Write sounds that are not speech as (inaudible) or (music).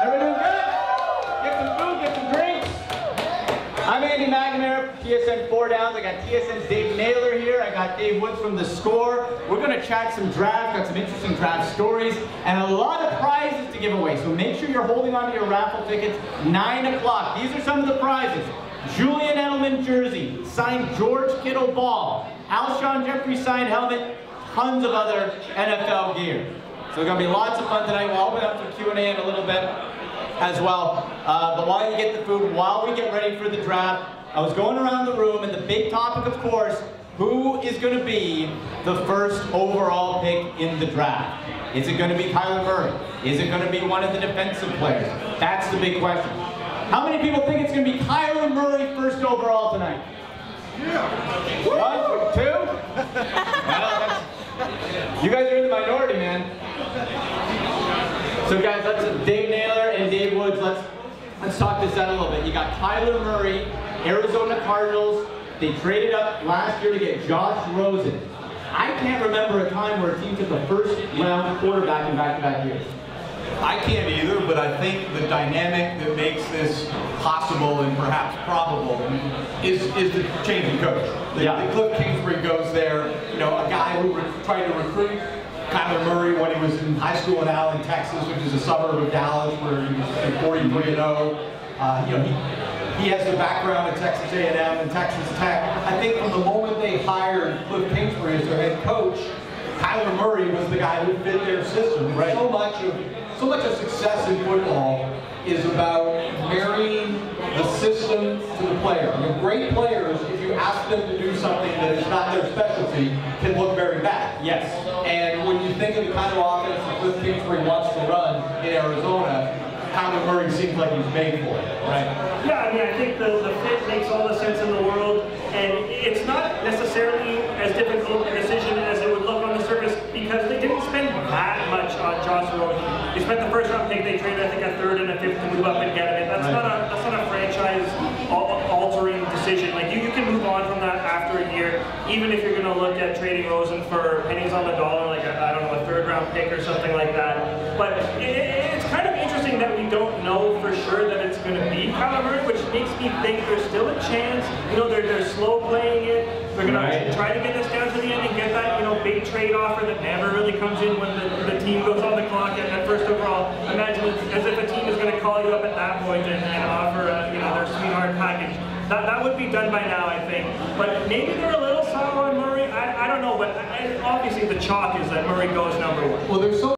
Everyone good? Get some food, get some drinks. I'm Andy McNamara, TSN 4 Downs. I got TSN's Dave Naylor here. I got Dave Woods from The Score. We're going to chat some draft, got some interesting draft stories, and a lot of prizes to give away. So make sure you're holding on to your raffle tickets. 9 o'clock. These are some of the prizes. Julian Edelman jersey, signed George Kittle ball, Alshon Jeffery signed helmet, tons of other NFL gear. There's going to be lots of fun tonight. We'll open up to Q&A in a little bit as well. Uh, but while you get the food, while we get ready for the draft, I was going around the room and the big topic, of course, who is going to be the first overall pick in the draft? Is it going to be Kyler Murray? Is it going to be one of the defensive players? That's the big question. How many people think it's going to be Kyler Murray first overall tonight? Yeah. One, two? (laughs) well, you guys are in the minority, man. So guys, let's Dave Naylor and Dave Woods, let's let's talk this out a little bit. You got Kyler Murray, Arizona Cardinals. They traded up last year to get Josh Rosen. I can't remember a time where a team took a first round quarterback in back-to-back years. I can't either, but I think the dynamic that makes this possible and perhaps probable is, is the change in coach. The, Yeah. the Cliff Kingsbury goes there, you know, a guy who tried to recruit Kyler Murray when he was in high school in Allen, Texas, which is a suburb of Dallas, where he was 43 and 0. Uh, you know, he, he has the background at Texas A&M and Texas Tech. I think from the moment they hired Cliff Kingsbury as their head coach, Kyler Murray was the guy who fit their system. Right. So much of so much of success in football is about marrying the system to the player. You know, great players, if you ask them to do something that is not their specialty, can look very bad. Yes. And when you think of the kind of offense that Cliff Kingsbury wants to run in Arizona, Kyler Murray seems like he's made for it. Right. Yeah, I mean, I think the, the fit makes all the sense in the world, and it's not necessarily as difficult a decision as it would look on the surface because they didn't spend that much on Josh Rosen. They spent the first round pick, they traded I think a third and a fifth to move up and get him. And that's Right. not a that's not a franchise altering decision. Like you, you can move on from that after a year, even if you're going to look at trading Rosen for pennies on the dollar, like a, I don't know a third round pick or something like that. But makes me think there's still a chance. You know, they're, they're slow playing it. They're going Right. to try to get this down to the end and get that, you know, big trade offer that never really comes in when the, the team goes on the clock at, at first overall. Imagine it's as if a team is going to call you up at that point and, and offer, a, you know, their sweetheart package. That, that would be done by now, I think. But maybe they're a little sour on Murray. I, I don't know, but I, obviously the chalk is that Murray goes number one. Well, there's so